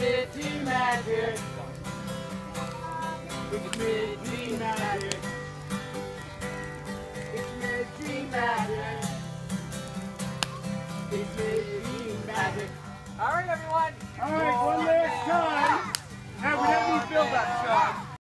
Mitzi magic. It's Mitzi magic. It's Mitzi magic. It's Mitzi magic. All right, everyone. All right.